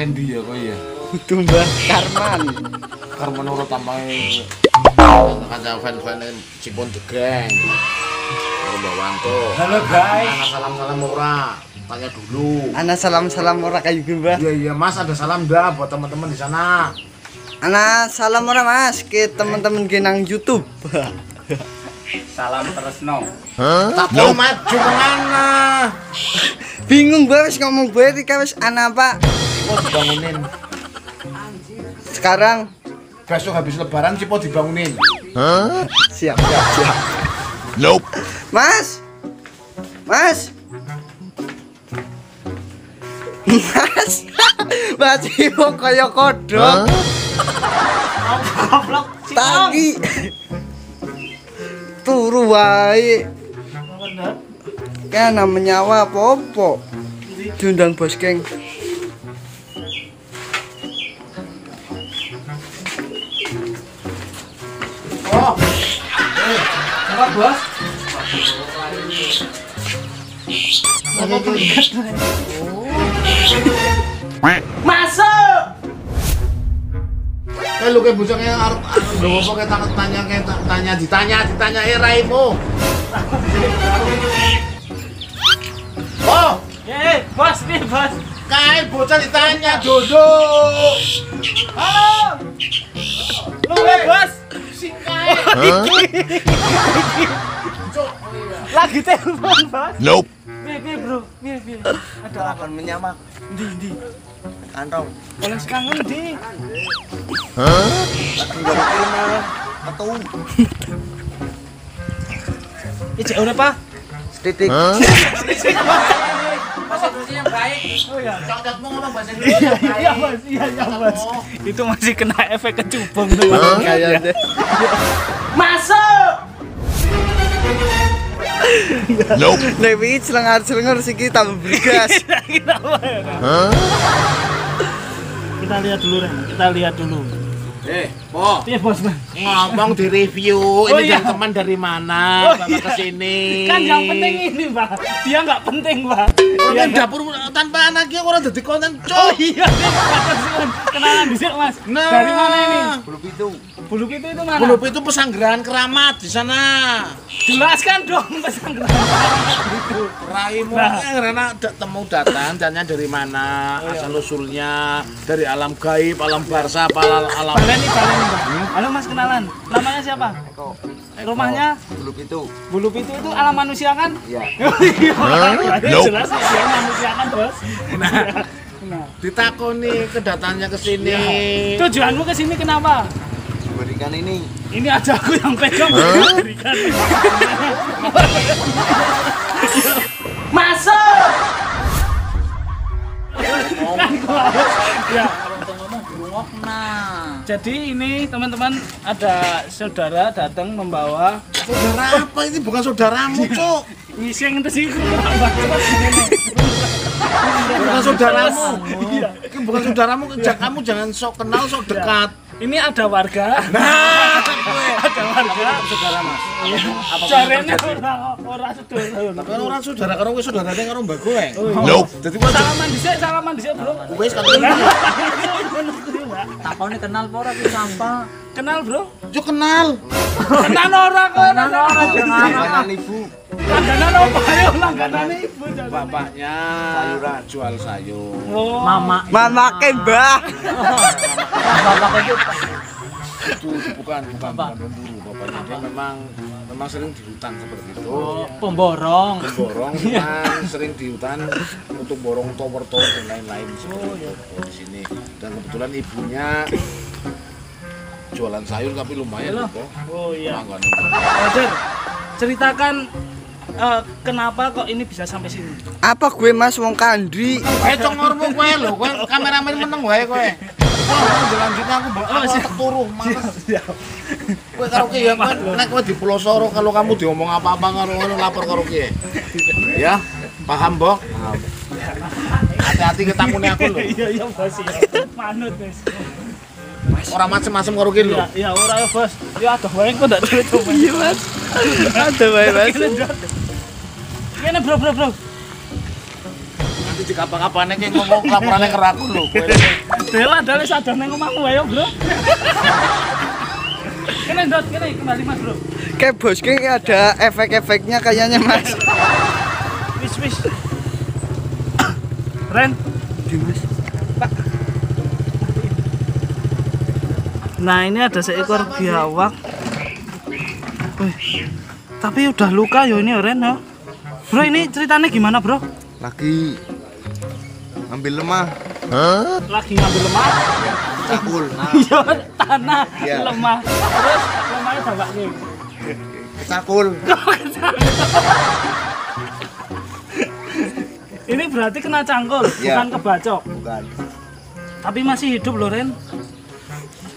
Randy ya kok ya kudu Mbah Karman. karena menurut tambahin kaca fan-fan Cipon The Gang Mbak Wanto Halo guys. Anak salam-salam murah tanya dulu Ana salam-salam ora kayu ge, Mbah. iya iya mas ada salam dah buat teman-teman di sana Ana salam ora Mas ke teman-teman genang YouTube. Salam Tresno. tak mau maju ke mana Bingung Mbah wis ngomong bae iki wis ana apa? Cipo dibangunin Sekarang besok habis lebaran Cipo dibangunin siap siap siap. Nope. Mas. Mas. Mas. Mas Ibu kaya kodok. Goblok. Tagi. Turu wae. Kan namanya apa-apa. Diundang bos geng. oh Apa bos? masuk lu kayak bocah kayak arep lho apa kayak tak tanya kayak tanya ditanya ditanya eh raimu. Oh, Eh, bos nih bos. kayak bocah ditanya jodoh. Halo. Lu eh, bos. Si kayak Cuk, Lagi telepon bos. Nope. Piye? Ada apa? akan menyamak Di di. kantong. Oleh kangen di. Atau Ijek ora pak? titik. bahasa Indonesia yang baik. Oh ya. Cocokmu ngomong bahasa Indonesia yang baik. Iya bos, iya iya bos. Itu masih kena efek kecubung tuh. Kayak deh. Masuk. Nope. Lewi selengar-selengar sih kita bergas. Kenapa ya? Kita lihat dulu Ren, kita lihat dulu. Eh, po. Iya bos. Ngomong di review, Oh, ini iya. yang teman dari mana? Oh, Bapak iya. ke sini. Kan yang penting ini pak. Dia nggak penting pak. Orang Iya kan dapur tanpa anaknya orang jadi konten Oh cok. iya, nih, kenalan di sini mas. Nah. Dari mana ini? Belum itu. Bulu Pitu itu mana? Bulup itu pesanggrahan keramat di sana. Jelaskan dong pesan itu. Raimu Nah. karena temu datang tanya dari mana, asal usulnya dari alam gaib, alam barsa, apa alam, alam Baleni, baleni bang. Halo mas kenalan. Namanya siapa? Eko. Rumahnya Belum itu. Bulu Pitu itu alam manusia kan? Iya. Iya. Nope. Jelas ya manusia kan bos. Nah, ditakoni kedatangannya ke sini. tujuanmu ke sini kenapa? Berikan ini. Ini aja aku yang pegang. Berikan. Masuk. Jadi ini teman-teman ada saudara datang membawa Saudara apa ini bukan saudaramu, Cuk. ngising itu sih Bukan saudaramu. Iya. Bukan saudaramu, kamu jangan sok kenal, sok dekat. Ini ada warga. Nah, ada warga. saudara Mas. Apa Jarene ora ora saudara. Tapi orang saudara karo kowe saudarane karo Mbak gue. Nope. Dadi wae Salaman dhisik, salaman dhisik, Bro. wis. Takone kenal apa ora ki sampah? Kenal, Bro. Yo kenal. Kenal ora. Kenal ora ibu. Langganan apa langganan ibu. Bapaknya jual sayur. Oh. Mama, Mama Mbah. bapak itu Itu bukan bukan bukan pemburu bapaknya. Dia memang memang sering di hutan seperti itu. oh, pemborong. Borong memang sering di hutan untuk borong tower-tower dan lain-lain seperti itu di sini. Dan kebetulan ibunya jualan sayur tapi lumayan Loh. kok. Oh iya. Roger, ceritakan eh, kenapa kok ini bisa sampai sini? Apa gue Mas wong kandri? Wae congormu kowe lho, kowe kameramen meneng wae kowe. Wah, dilanjutnya aku mbok aku turu, males. Kowe karo ki ya nek kowe di Pulau Soro kalau kamu diomong apa-apa karo ngono lapor karo ki. Ya, paham, Bok? Hati-hati ketamune aku lho. Iya iya bos ya. Manut guys. Ora macem-macem karo ki lho. Ya ya ora ya bos. Ya aduh wae kok ndak coba coba. Iya Mas. Ada wae Mas. Kene bro bro bro. Nanti di kapan-kapane ki ngomong laporane ke aku lho. Kowe Dela dale sadar nang omahmu wae yo bro. Kene dot kene kembali mas bro. Kayak bos gue ada efek-efeknya kayaknya Mas. Wis wis. Ren. Pak. Nah ini ada seekor biawak. Wih, tapi udah luka yo ini Ren ya. Bro ini ceritanya gimana bro? Lagi ambil lemah. Lagi ngambil lemah, Cakul. iya tanah Iya. lemah. Terus lemahnya dampak nih. Cakul. Ini berarti kena cangkul, Iya. bukan kebacok. Bukan. Tapi masih hidup loh Ren.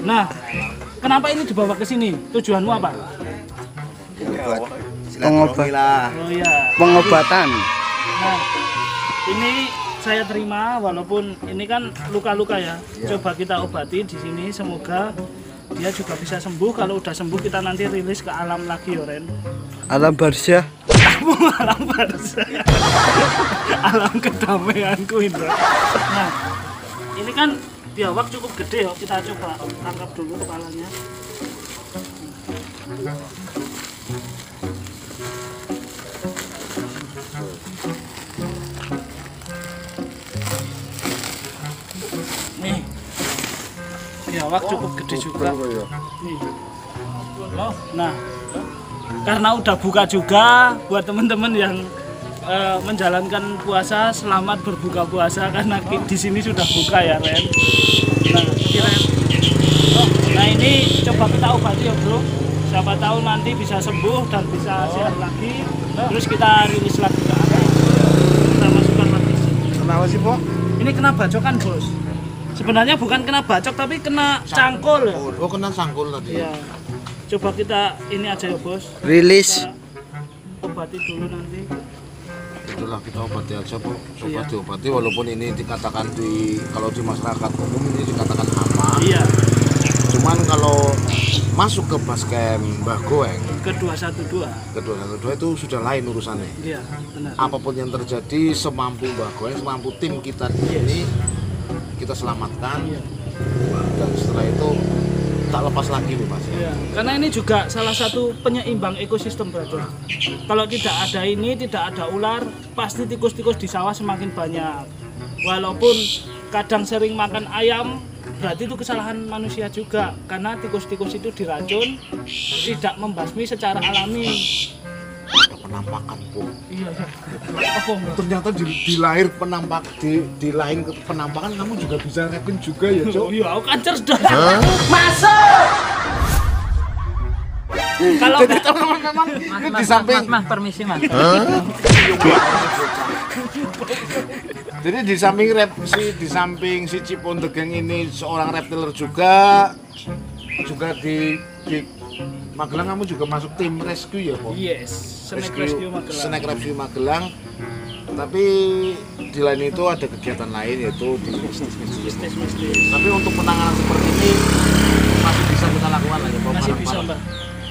Nah, kenapa ini dibawa ke sini? Tujuanmu apa? Pengobat. Oh iya. Pengobatan. Nah, ini saya terima walaupun ini kan luka-luka ya. Coba kita obati di sini semoga dia juga bisa sembuh. Kalau udah sembuh kita nanti rilis ke alam lagi ya Ren. Alam barzah. Kamu alam barzah. alam kedamaianku Indra. Nah, ini kan biawak cukup gede ya. Kita coba tangkap dulu kepalanya. Biawak cukup gede juga. Nih. Nah, karena udah buka juga buat teman-teman yang eh, menjalankan puasa selamat berbuka puasa karena di sini sudah buka ya Ren. Nah, kira oh, nah ini coba kita obati ya bro. Siapa tahu nanti bisa sembuh dan bisa sehat lagi. Terus kita rilis lagi ke. Kita masukkan lagi. Kenapa sih, Bok? Ini kena bacokan bos. Sebenarnya bukan kena bacok tapi kena cangkul ya. Oh, kena sangkul tadi. Iya. Coba kita ini aja ya bos. Rilis. Kita obati dulu nanti. Itulah kita obati aja, Bu. Coba Iya. diobati walaupun ini dikatakan di kalau di masyarakat umum ini dikatakan hama. Iya. Cuman kalau masuk ke baskem Mbah Goeng Ke 212. kedua satu dua itu sudah lain urusannya. Iya, benar. Apa pun yang terjadi semampu Mbah Goeng, semampu tim kita di sini kita selamatkan. Dan setelah itu tak lepas lagi nih Mas. Iya, karena ini juga salah satu penyeimbang ekosistem brother. Kalau tidak ada ini, tidak ada ular, pasti tikus-tikus di sawah semakin banyak. Walaupun kadang sering makan ayam, berarti itu kesalahan manusia juga karena tikus-tikus itu diracun, tidak membasmi secara alami. Penampakan Bu. Iya. Apa Mbak? Ternyata di, di lahir penampak di, di ke- penampakan kamu juga bisa ngepin juga ya, Cok. Iya, aku kan cerdas. Masuk. Kalau Jadi teman-teman memang ini di samping Mas, mas, permisi mas. Jadi di samping rep si di samping si Cipondegeng ini seorang reptiler juga juga di di Magelang kamu juga masuk tim rescue ya, Po? Yes, Snack Rescue Magelang. Snack Rescue Magelang. Tapi di lain itu ada kegiatan lain yaitu di mistis-mistis. Mistis-mistis. Tapi untuk penanganan seperti ini masih bisa kita lakukan lagi, Po. Masih bisa, Mbak.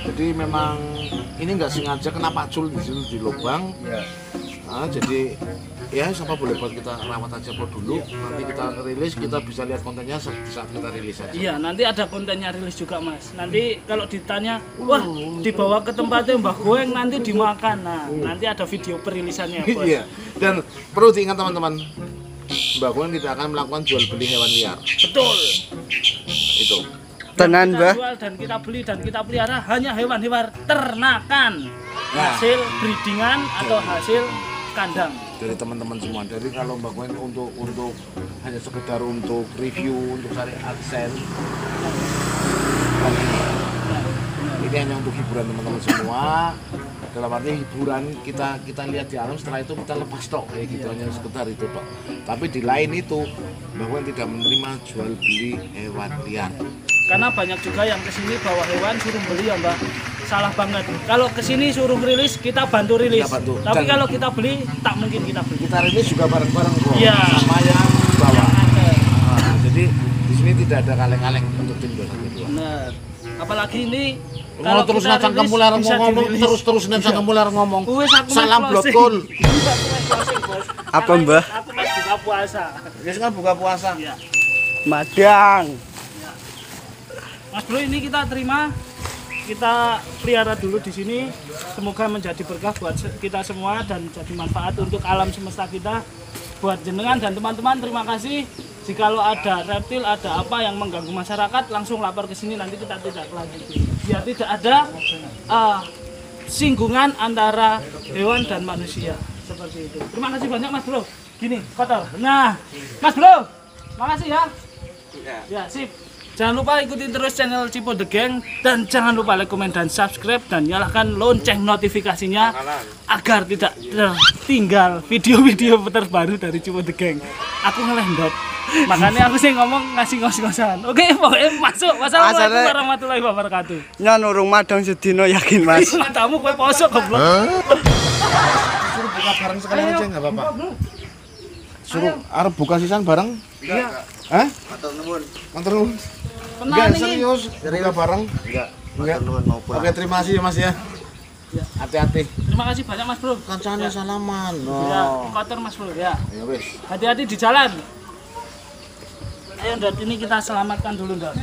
Jadi memang ini nggak sengaja kena pacul di situ di lubang. Ah, jadi ya siapa boleh buat kita rawat aja po dulu. Nanti kita rilis, kita bisa lihat kontennya saat kita rilis aja. Iya, nanti ada kontennya rilis juga, Mas. Nanti kalau ditanya, wah, dibawa ke tempatnya Mbah Goeng nanti dimakan. Nah, nanti ada video perilisannya, Bos. Iya. Dan perlu diingat teman-teman, Mbak Gwen tidak akan melakukan jual beli hewan liar. Betul. Itu. Tenan, Mbah. jual dan kita beli dan kita pelihara hanya hewan-hewan ternakan. Nah. Hasil breedingan atau hasil kandang. Dari teman-teman semua. Jadi kalau Mbak Gwen untuk untuk hanya sekedar untuk review, untuk cari adsense, ini hanya untuk hiburan teman-teman semua. Dalam arti hiburan kita kita lihat di alam setelah itu kita lepas tok. Kayak gitu hanya sekedar itu tok tapi di lain itu bahwa tidak menerima jual beli hewan liar karena banyak juga yang ke sini bawa hewan suruh beli ya mbak salah banget kalau ke sini suruh rilis kita bantu rilis Kita bantu. tapi Dan- kalau kita beli tak mungkin kita beli kita rilis juga bareng-bareng bro Iya. sama yang bawa Yang. Nah, jadi di sini tidak ada kaleng-kaleng untuk tim dua satu dua bener apalagi ini kalau terus nacang kemular ngomong terus terus nacang kemular ngomong Wes, aku salam blokul. Apa, Mbah? aku main buka puasa biasanya kan buka puasa Iya. Madang. Mas Bro ini kita terima kita pelihara dulu di sini. Semoga menjadi berkah buat kita semua dan jadi manfaat untuk alam semesta kita. Buat jenengan dan teman-teman terima kasih. Jikalau ada reptil ada apa yang mengganggu masyarakat langsung lapor ke sini. Nanti kita tidak lanjuti biar tidak ada eh, singgungan antara hewan dan manusia. Seperti itu. Terima kasih banyak Mas Bro. Gini kotor. Nah Mas Bro makasih ya. Ya, sip. Jangan lupa ikuti terus channel Cipo The Gang dan jangan lupa like, komen dan subscribe dan nyalakan lonceng notifikasinya agar tidak tertinggal video-video terbaru dari Cipo The Gang. Aku ngelendot. Makanya aku sih ngomong ngasih ngos-ngosan. Oke, pokoknya masuk. Wassalamualaikum Assalamualaikum. warahmatullahi wabarakatuh. Nyan urung madang sedino yakin Mas. Matamu kue posok goblok. suruh buka bareng sekali aja nggak apa-apa suruh arep buka sisan bareng Iya. Hah? Matur nuwun. Tenang Enggak ini. serius, buka bareng. Enggak. Enggak. Oke, terima kasih ya Mas ya. Hati-hati. Terima kasih banyak Mas Bro. Kancane salaman. Ya, Oh. kotor Mas Bro ya. Ya wis. Hati-hati di jalan. Ayo Dot, ini kita selamatkan dulu Dot.